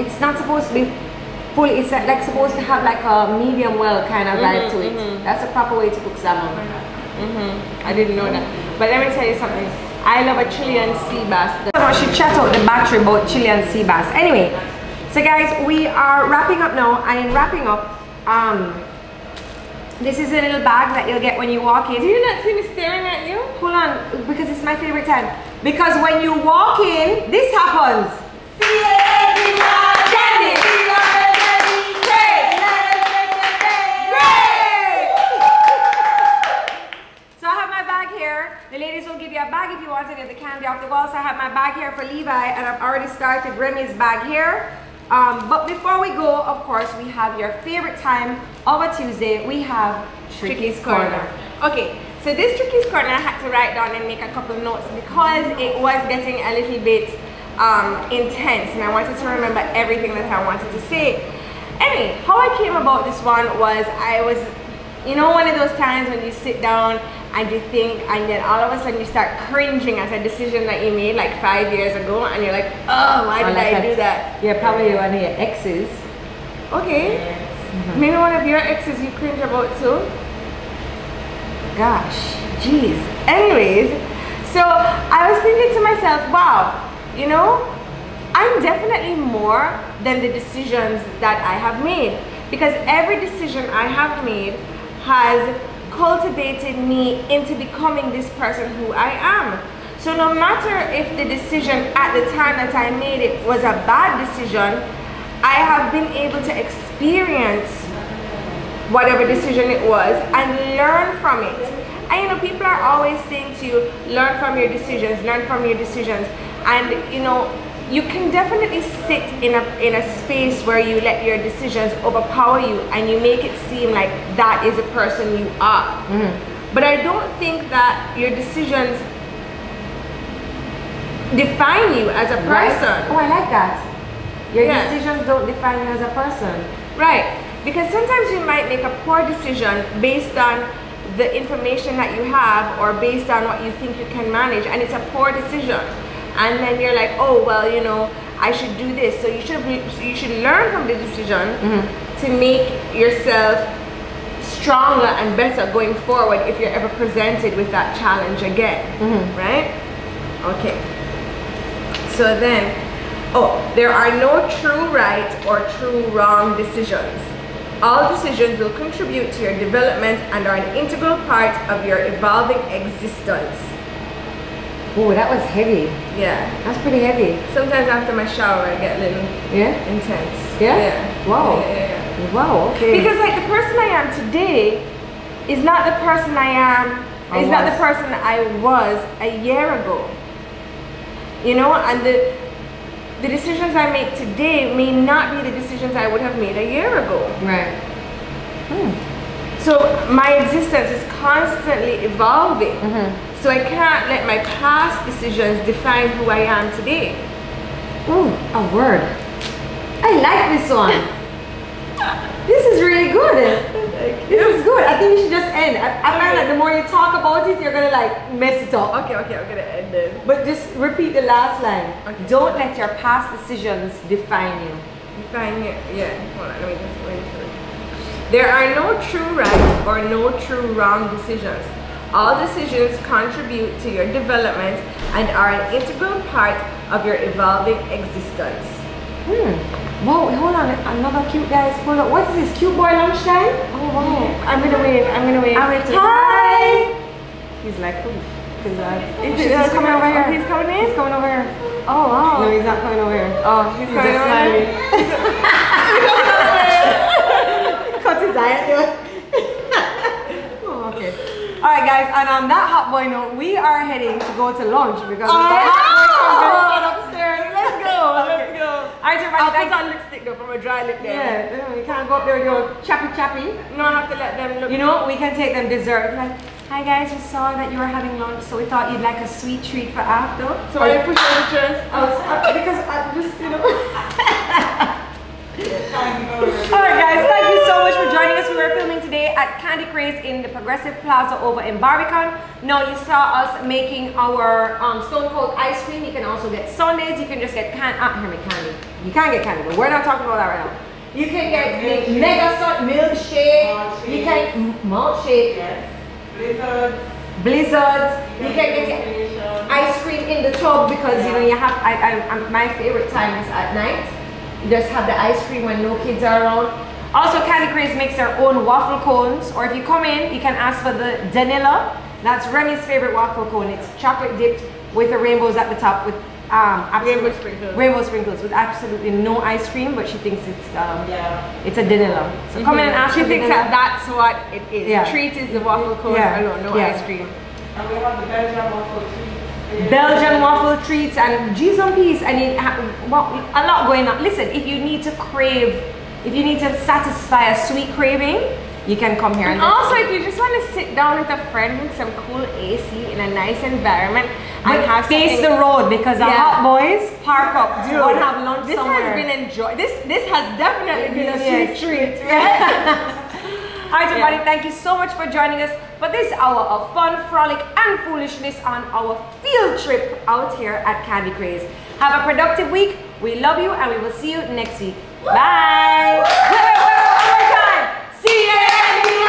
it's not supposed to be full. It's like, supposed to have like a medium well kind of vibe to it. That's the proper way to cook salmon. Mm-hmm. I didn't know that. But let me tell you something. I love a Chilean sea bass. I should chat out the battery about Chilean sea bass. Anyway, so guys, we are wrapping up now, and in wrapping up, um, this is a little bag that you'll get when you walk in. Do you not see me staring at you? Hold on, because it's my favorite time. Because when you walk in, this happens. So I have my bag here. The ladies will give you a bag if you want any of the candy off the wall. So I have my bag here for Levi, and I've already started Remy's bag here. Um, but before we go, of course, we have your favorite time of a Tuesday. We have Tricky's Corner. Okay, so this Tricky's Corner I had to write down and make a couple of notes because it was getting a little bit um, intense and I wanted to remember everything that I wanted to say. Anyway, how I came about this one was I was, you know, one of those times when you sit down and you think and then all of a sudden you start cringing at a decision that you made like five years ago and you're like, oh, why did I do that? Yeah, probably one of your exes. Okay, mm-hmm. maybe one of your exes you cringe about too. Gosh, jeez. Anyways, so I was thinking to myself, wow, you know, I'm definitely more than the decisions that I have made because every decision I have made has cultivated me into becoming this person who I am. So no matter if the decision at the time that I made it was a bad decision, I have been able to experience whatever decision it was and learn from it. And you know, people are always saying to you, learn from your decisions, learn from your decisions. And you know, you can definitely sit in a in a space where you let your decisions overpower you and you make it seem like that is a person you are. Mm-hmm. But I don't think that your decisions define you as a person. Oh, I like that. Your Yeah. decisions don't define you as a person. Right. Because sometimes you might make a poor decision based on the information that you have or based on what you think you can manage and it's a poor decision. And then you're like, oh well, you know, I should do this. So you should you should learn from the decision mm-hmm. to make yourself stronger and better going forward if you're ever presented with that challenge again. Mm-hmm. Right? Okay. So then, oh, there are no true right or true wrong decisions. All decisions will contribute to your development and are an integral part of your evolving existence. Oh, that was heavy. Yeah. That's pretty heavy. Sometimes after my shower, I get a little Yeah? intense. Yeah? Yeah. Wow. Yeah, yeah, yeah. Wow, okay. Because like the person I am today is not the person I am, I is not the person I was a year ago. You know, and the the decisions I make today may not be the decisions I would have made a year ago. Right. Hmm. So my existence is constantly evolving. Mm-hmm. So I can't let my past decisions define who I am today. Ooh, a word. I like this one. this is really good. This is good. I think we should just end. I, I find that the more you talk about it, you're gonna like mess it up. Okay, okay, I'm gonna end it. But just repeat the last line. Okay. Don't let your past decisions define you. Define it. Yeah. Hold on. Let me just wait. There are no true right or no true wrong decisions. All decisions contribute to your development and are an integral part of your evolving existence. Hmm. Whoa, hold on. Another cute guy is pulled up. What is this? Cute boy lunchtime? Oh wow. I'm gonna wave. I'm gonna wave. I'm gonna Hi! He's like? He's like, he's coming over here. He's coming in? He's coming over here. Oh wow. No, he's not coming over here. Oh, he's, He's coming just over smiling. Cut his eye. Okay. All right, guys, and on that hot boy note, we are heading to go to lunch because Oh, we've got hot boy yeah. from upstairs. Let's go. Let's go. All right, everybody, I'll thank put on lipstick though from a dry lip there. Yeah, yeah, you can't go up there with your chappy chappy. No, I have to let them look. You know, we can take them dessert. Like, hi guys, we saw that you were having lunch, so we thought you'd like a sweet treat for after. So when you push on the chest, I uh, because I just, you know. Time goes. Alright guys, thank you so much for joining us. We were filming today at Candy Craze in the Progressive Plaza over in Barbican. Now you saw us making our um, Stone Cold ice cream. You can also get sundaes. You can just get can uh, hear me, candy. You can get candy, but we're not talking about that right now. You can get Milkshake. mega sun milkshake. Malt You can malt shake, Yes. Blizzards. blizzards. You can get ice cream in the tub because you know you have I, I, I my favorite time is at night you just have the ice cream when no kids are around also candy craze makes their own waffle cones or if you come in you can ask for the danilla that's remy's favorite waffle cone it's chocolate dipped with the rainbows at the top with um Rainbow sprinkles. rainbow sprinkles with absolutely no ice cream but she thinks it's um Yeah. it's a danilla so come in and ask She for thinks that that's what it is. Yeah. The treat is the waffle cone Yeah. alone, no Yeah. ice cream. And we have the Belgian waffle treats. Belgian waffle treats and G's on peas and it well, a lot going on. Listen, if you need to crave, if you need to satisfy a sweet craving, you can come here. And also, if you just want to sit down with a friend in some cool AC in a nice environment and but have face something- the road because the Yeah. hot boys park up Do go and have lunch this somewhere. has been enjoy. This this has definitely been a sweet treat. All right, everybody, thank you so much for joining us for this hour of fun, frolic, and foolishness on our field trip out here at Candy Craze. Have a productive week. We love you, and we will see you next week. Bye. Wait, wait, wait, one more time. See you in